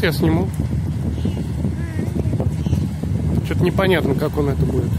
я сниму. Что-то непонятно, как он это будет.